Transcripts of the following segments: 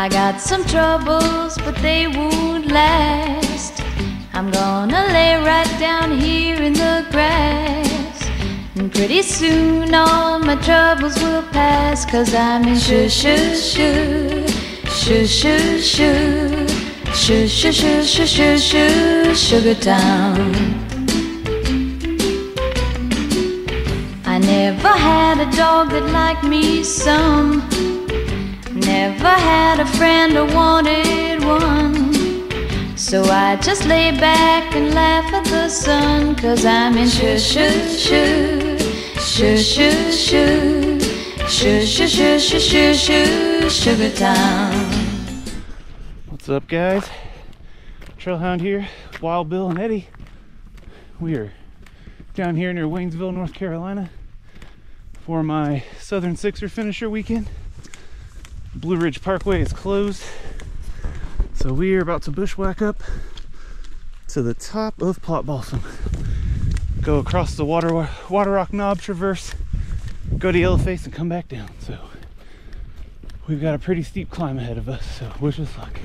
I got some troubles, but they won't last. I'm gonna lay right down here in the grass. And pretty soon all my troubles will pass. Cause I'm in shoo shoo shoo, shoo shoo shoo, shoo shoo shoo shoo shoo shoo, Sugar Town. I never had a dog that liked me some. Never had a friend or wanted one. So I just lay back and laugh at the sun. Cause I'm in shoo shoo shoo, shoo shoo shoo, shoo shoo shoo shoo shoo shoo, Sugar Town. What's up, guys? Trailhound here, Wild Bill and Eddie. We are down here near Waynesville, North Carolina for my Southern Sixer finisher weekend. Blue Ridge Parkway is closed. So we are about to bushwhack up to the top of Plott Balsam. Go across the water Waterrock Knob traverse, go to Yellowface and come back down. So we've got a pretty steep climb ahead of us, so wish us luck.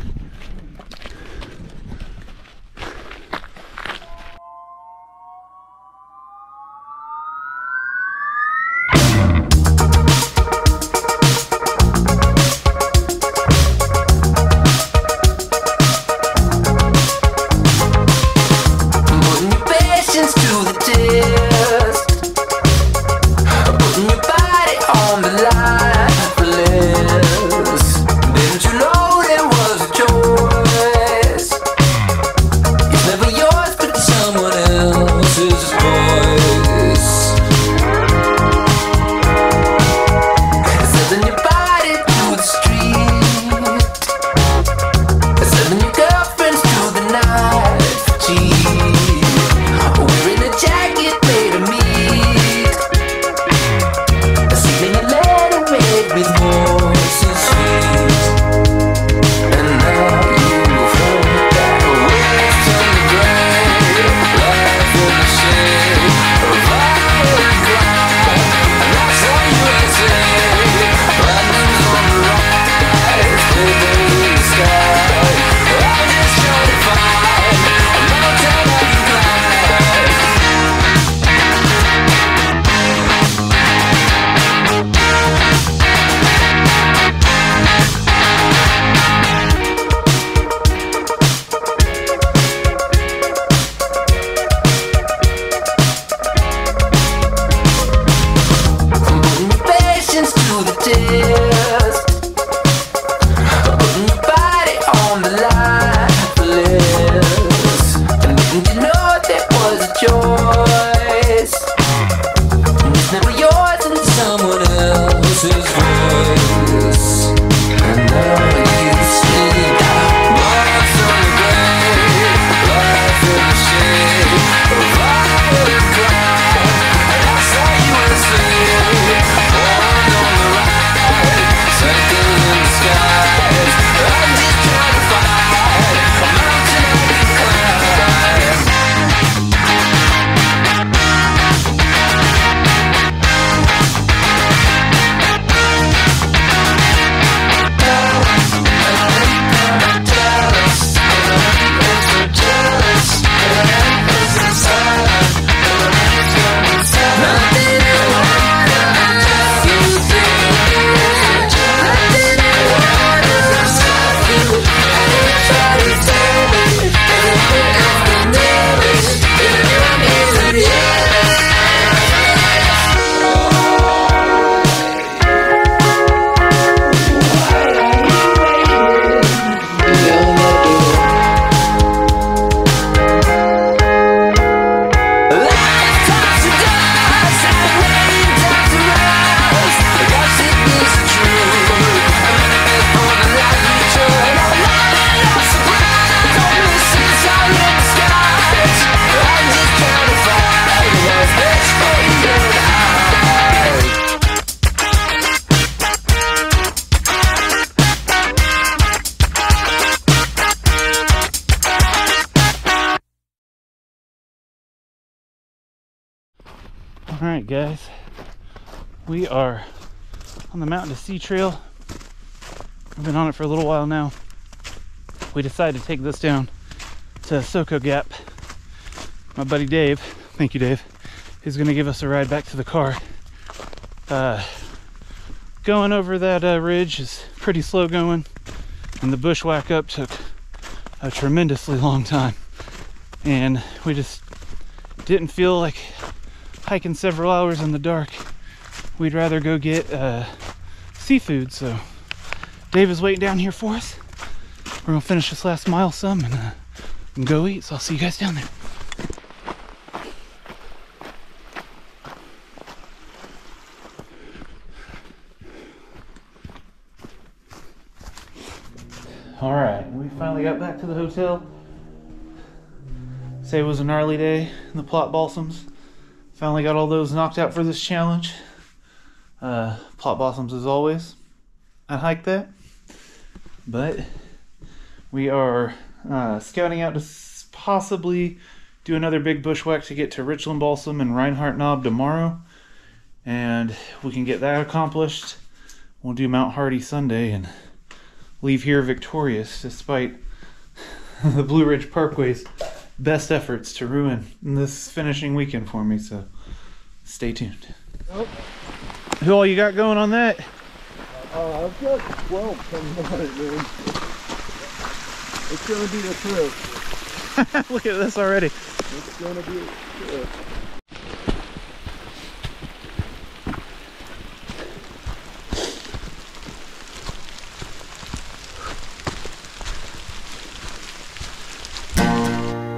All right, guys. We are on the Mountain to Sea Trail. I've been on it for a little while now. We decided to take this down to Soco Gap. My buddy Dave, thank you, Dave, is going to give us a ride back to the car. Uh, going over that uh, ridge is pretty slow going, and the bushwhack up took a tremendously long time. And we just didn't feel like hiking several hours in the dark. We'd rather go get uh, seafood, so Dave is waiting down here for us. We're gonna finish this last mile some and, uh, and go eat, so I'll see you guys down there. All right, we finally got back to the hotel. Say it was a gnarly day in the Plott Balsams. Finally got all those knocked out for this challenge. Uh, Plott Balsams as always. I hiked that, but we are uh, scouting out to possibly do another big bushwhack to get to Richland Balsam and Reinhart Knob tomorrow, and we can get that accomplished. We'll do Mount Hardy Sunday and leave here victorious despite the Blue Ridge Parkway's best efforts to ruin this finishing weekend for me. So stay tuned. Who all you got going on that? Uh, I've got 12 coming on it, man. It's gonna be a trip. Look at this already. It's gonna be a trip.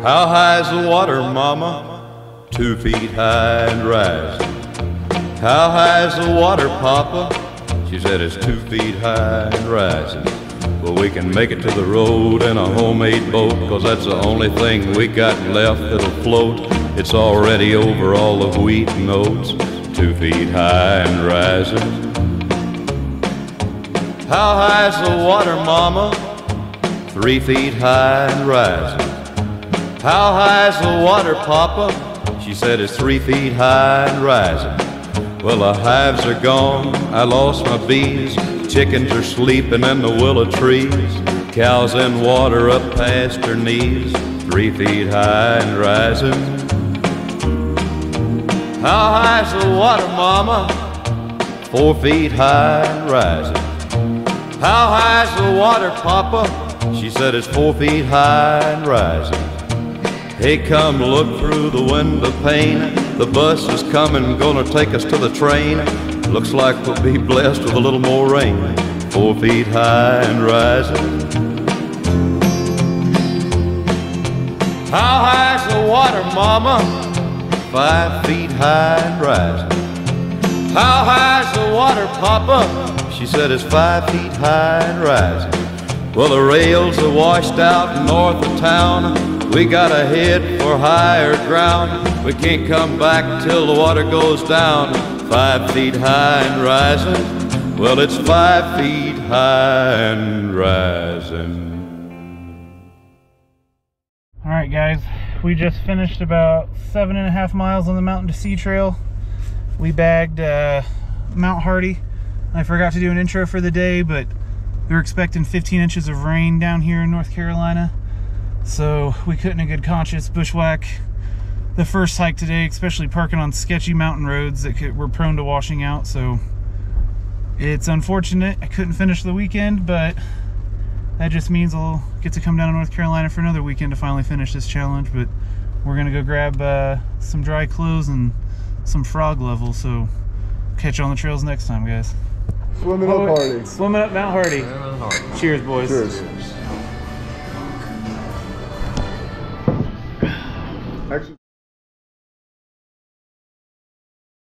How high's the water, mama? Two feet high and rising. How high's the water, papa? She said it's two feet high and rising. Well, we can make it to the road in a homemade boat, cause that's the only thing we got left that'll float. It's already over all the wheat and oats, two feet high and rising. How high's the water, mama? Three feet high and rising. How high's the water, Papa? She said it's three feet high and rising. Well, the hives are gone, I lost my bees. Chickens are sleeping in the willow trees. Cows in water up past her knees, three feet high and rising. How high's the water, Mama? Four feet high and rising. How high's the water, Papa? She said it's four feet high and rising. Hey, come look through the window pane. The bus is coming, gonna take us to the train. Looks like we'll be blessed with a little more rain. Four feet high and rising. How high's the water, mama? Five feet high and rising. How high's the water, papa? She said it's five feet high and rising. Well, the rails are washed out north of town. We gotta head for higher ground. We can't come back till the water goes down. Five feet high and rising. Well, it's five feet high and rising. All right, guys, we just finished about seven and a half miles on the Mountain to Sea Trail. We bagged uh, Mount Hardy. I forgot to do an intro for the day, but we were expecting 15 inches of rain down here in North Carolina. So we couldn't in good conscience bushwhack the first hike today, especially parking on sketchy mountain roads that could, were prone to washing out. So it's unfortunate I couldn't finish the weekend, but that just means I'll get to come down to North Carolina for another weekend to finally finish this challenge. But we're gonna go grab uh, some dry clothes and some frog level. So catch you on the trails next time, guys. Swimming up Hardy. Swimming up Mount Hardy. Cheers, boys. Cheers.